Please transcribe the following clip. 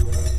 you